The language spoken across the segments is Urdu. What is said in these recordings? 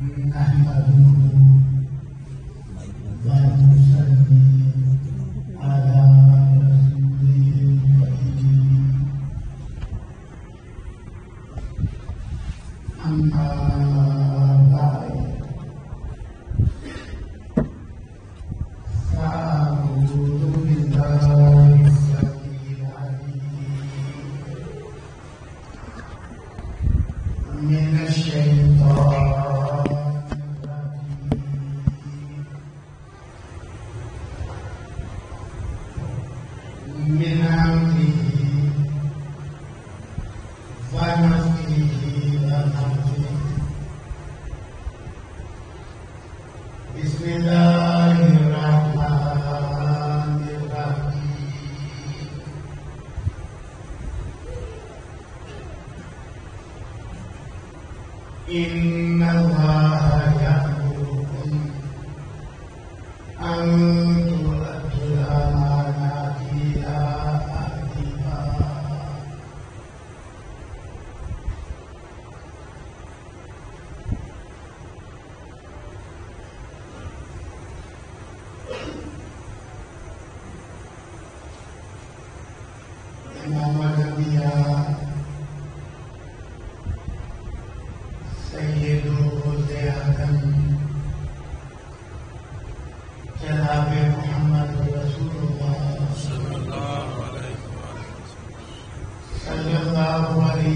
من أحمد ظالم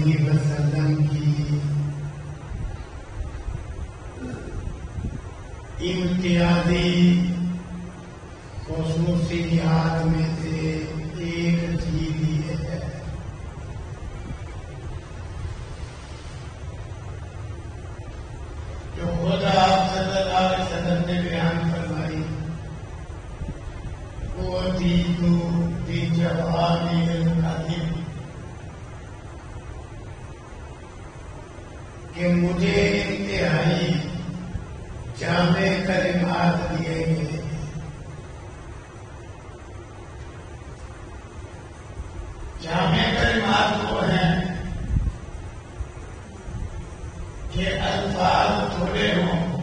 علیہ وسلم کی امتیازی que ha ayudado, por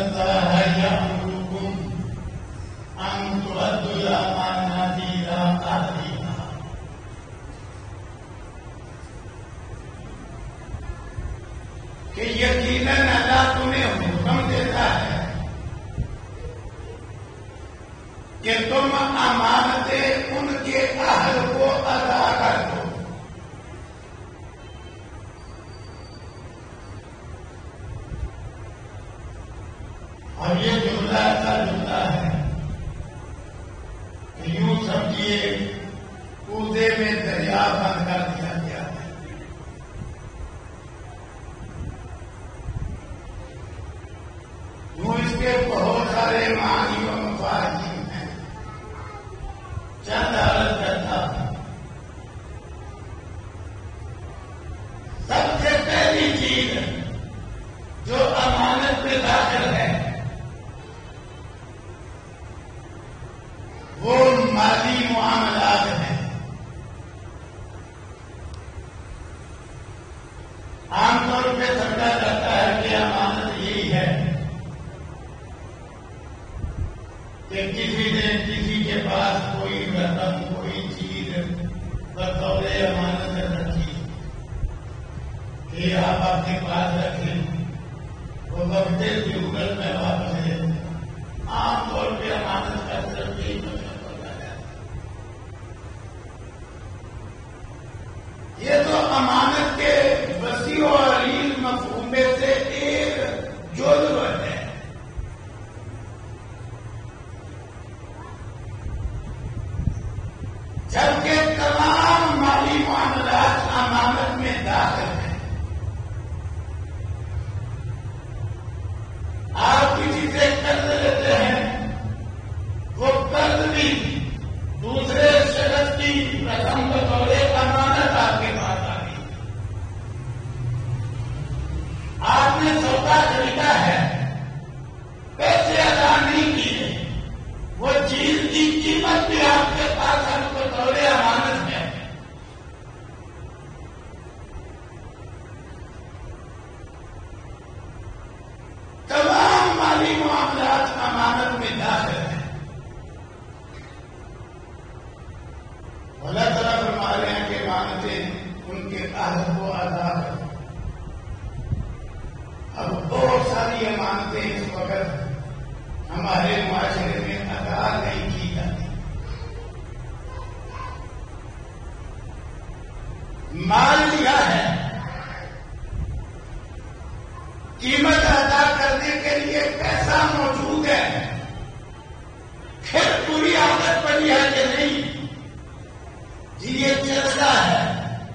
Bye. Tú آپ آپ کے پاس رکھیں۔ وہ بڑھتے ہوئے میں واپس لے عام طور پہ امانت کرتے Minha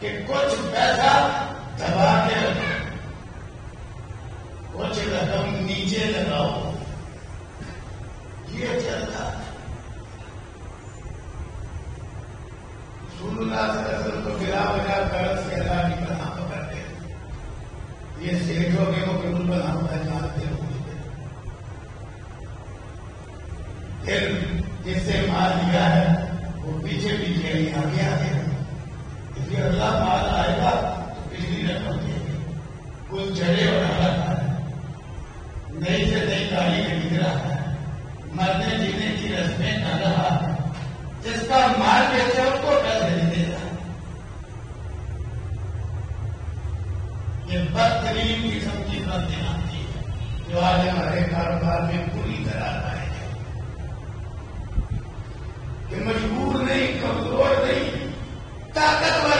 الكتب ماذا؟ تبارك یہ بدترین قسم کی باتیں آتی ہیں جو آج ہمارے کاروبار میں پوری طرح پائے کہ مجبور نہیں، کمزور نہیں، طاقتور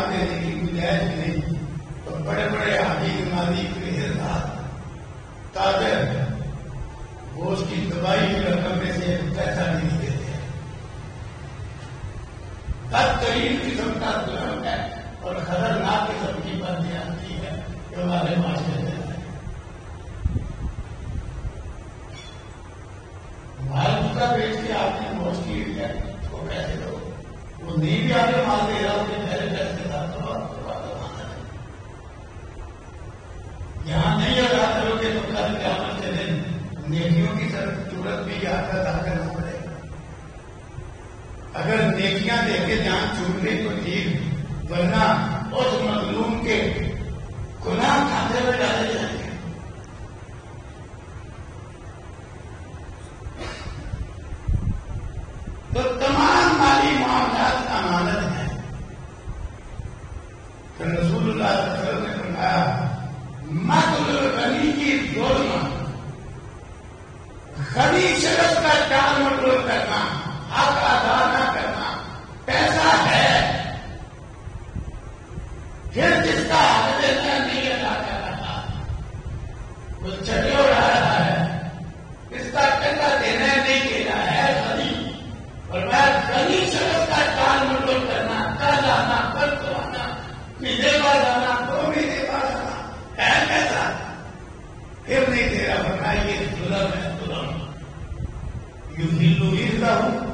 பார்த்தேன் இன்னைக்கு லேட் படம் que un diluvio está.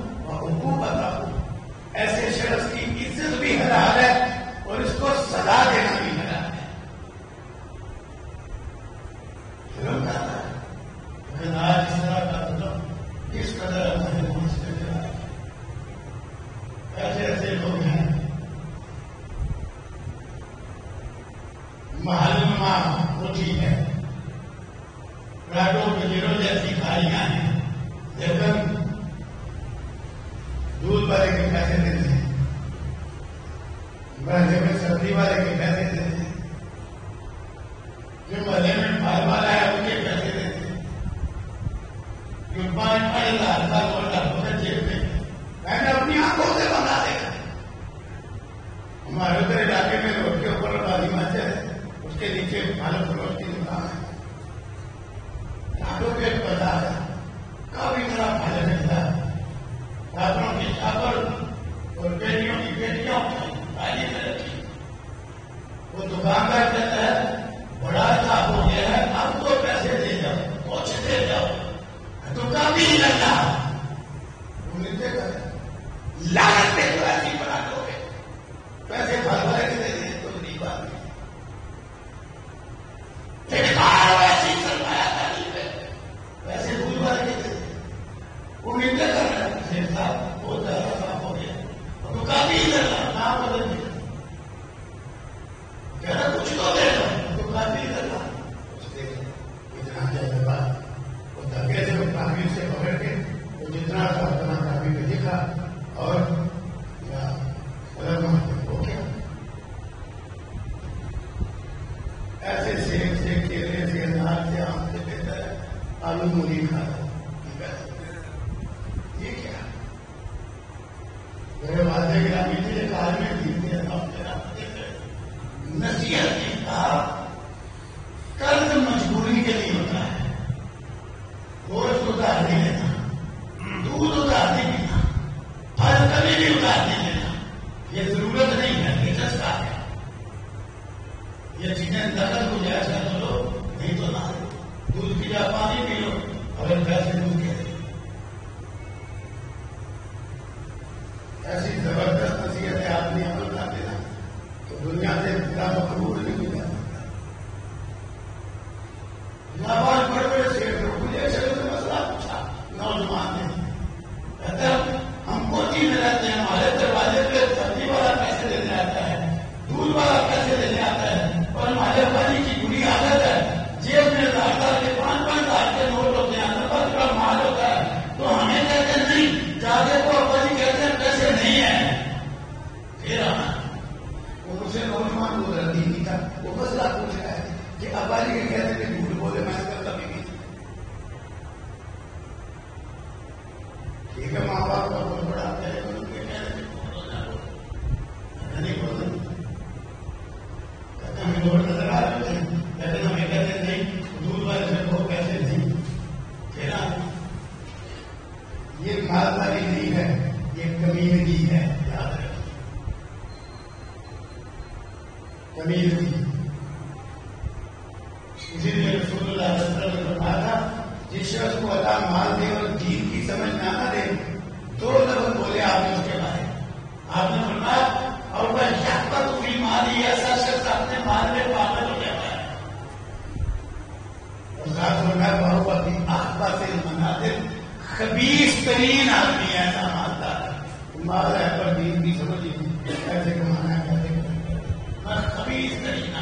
تمیز نہیں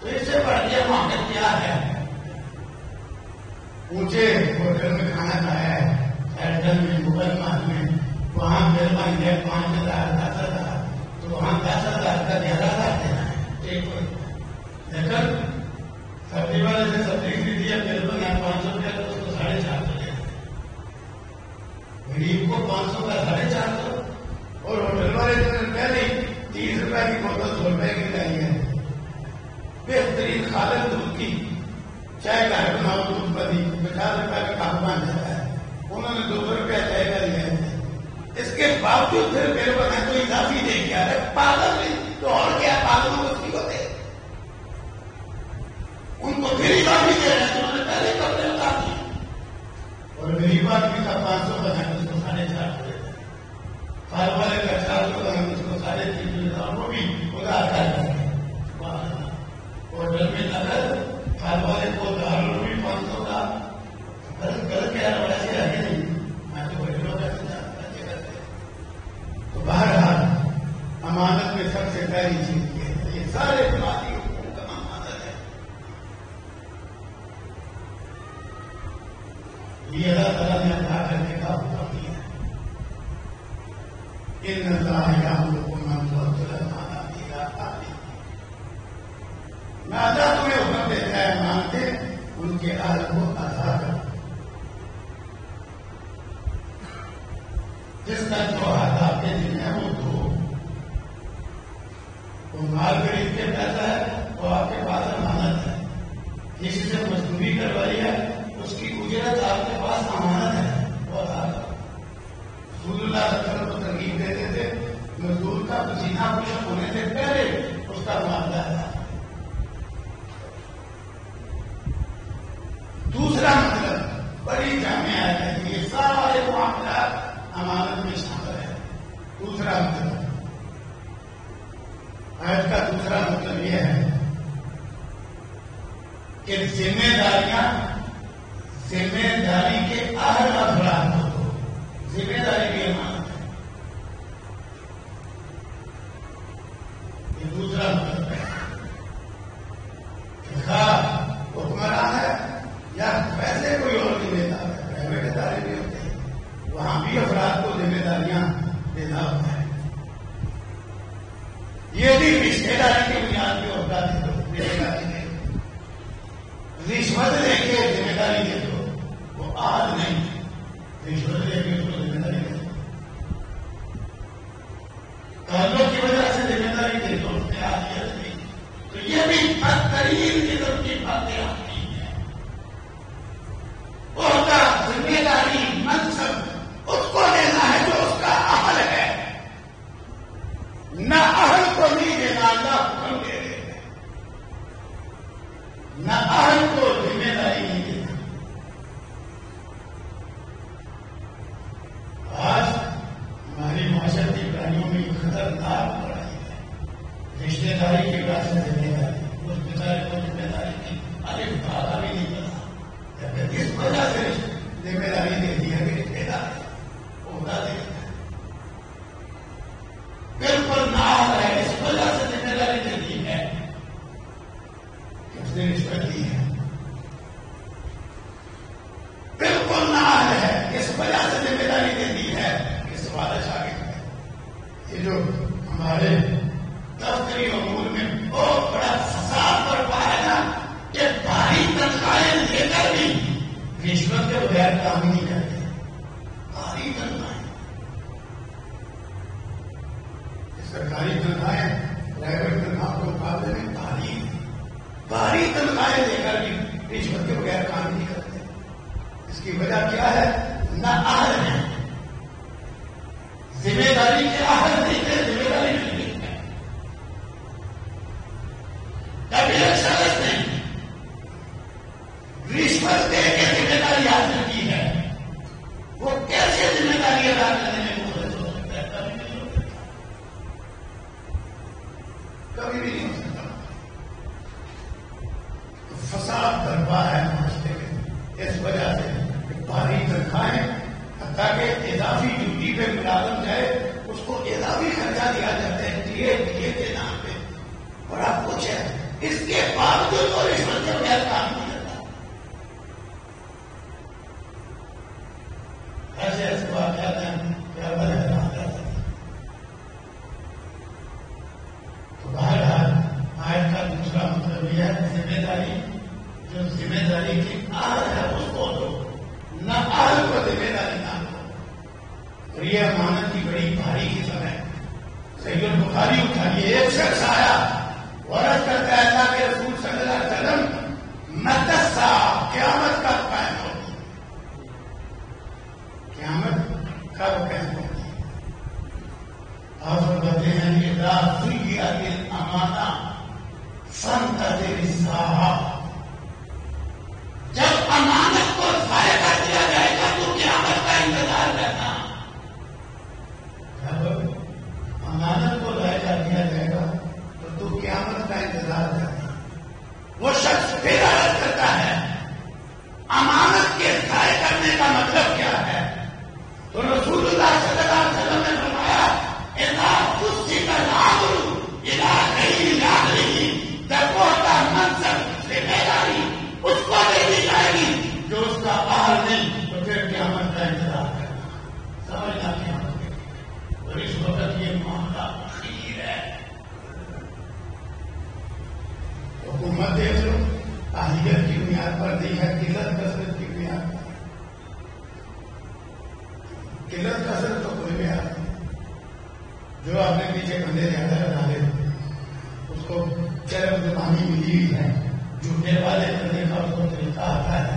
تو اس سے بڑھ کے معاملہ کیا ہے؟ مجھے ہوٹل میں کھانا کھایا ہے۔ ایئرٹیل میں مقدمات میں۔ وہاں میرے ہے پانچ ہزار، دس ہزار۔ تو وہاں دس ہزار کا زیادہ دینا ہے۔ ایک Viva Miguel! جس کا جو ہاتھ آپ کے لیے ہے وہ دو۔ وہ مال خرید کے پیسہ ہے، وہ آپ کے پاس امانت ہے۔ جس سے مزدوری کروائی ہے، اس کی اجرت آپ کے پاس امانت ہے۔ 你看 دیگر غیر قانونی کہتے ہیں تاریخ کرنا ہے سرکاری دیا جاتا ہے دیے دیے کے نام پہ اور آپ پوچھیں، اس کے باوجود اور اس مطلب کام Santa Teresa. قلت کثرت کی بھی آتی قلت کثرت تو کوئی بھی آتی جو آپ نے پیچھے بندے زیادہ ڈالے اس کو چرم زبانی ملی ہوئی ہے جھوٹنے والے بندے کا اس کو طریقہ آتا ہے۔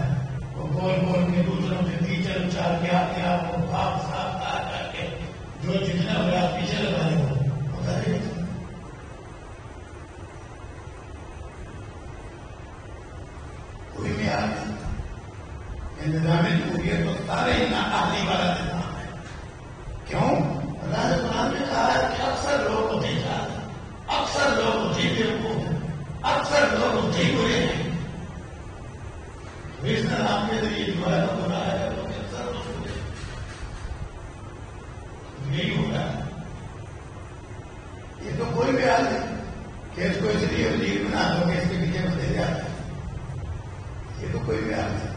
ninguna. Y esto puede ver ¿eh? que es coincidido el libro, nada, con este que tiene usted ya. Esto puede ver ¿eh?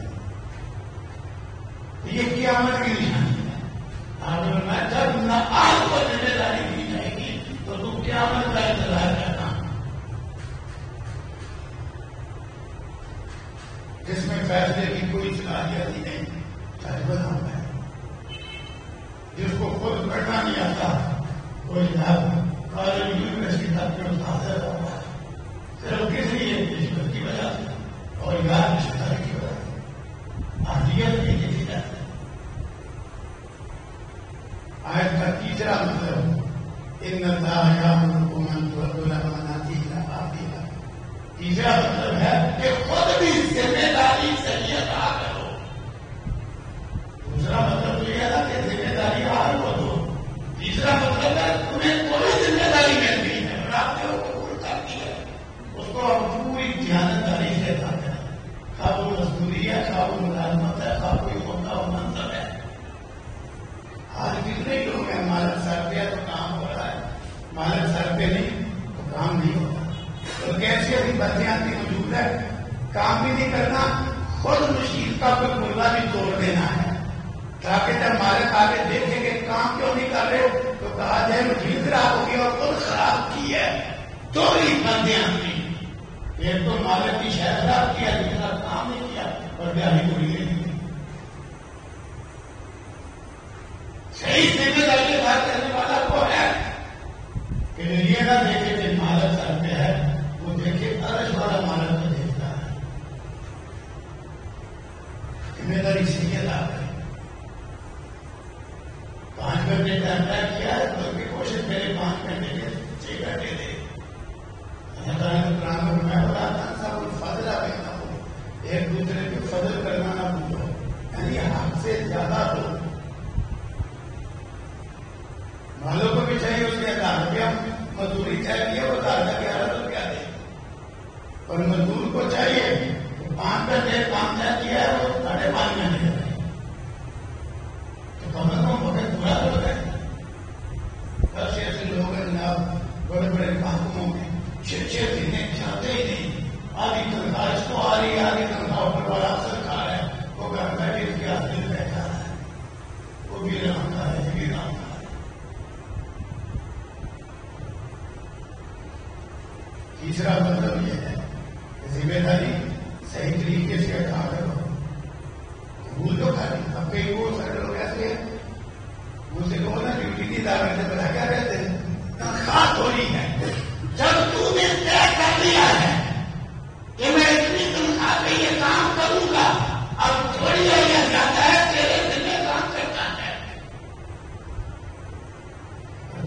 کیا جس کا کام نہیں کیا اور میں ابھی کو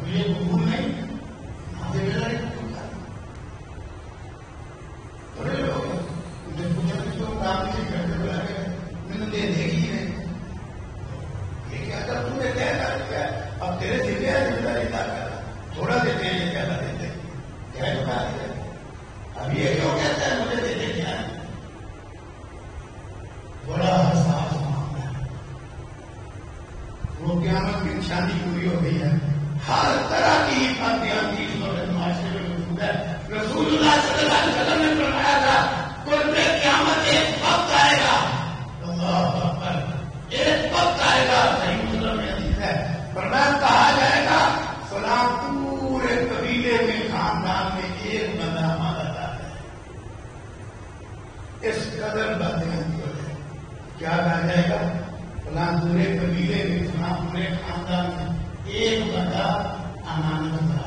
Amen. قدر باتیں کیا کہا جائے گا؟ فلاں پورے قبیلے میں فلاں پورے خاندان میں ایک بندہ امانت